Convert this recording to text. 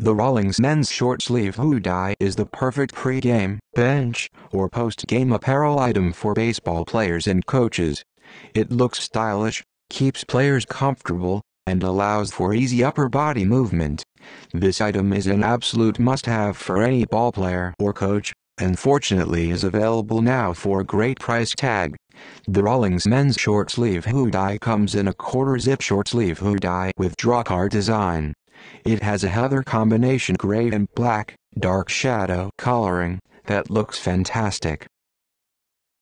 The Rawlings men's short sleeve hoodie is the perfect pre-game, bench, or post-game apparel item for baseball players and coaches. It looks stylish, keeps players comfortable, and allows for easy upper body movement. This item is an absolute must-have for any ball player or coach, and fortunately is available now for a great price tag. The Rawlings men's short sleeve hoodie comes in a quarter zip short sleeve hoodie with drawcord design. It has a heather combination gray and black, dark shadow coloring, that looks fantastic.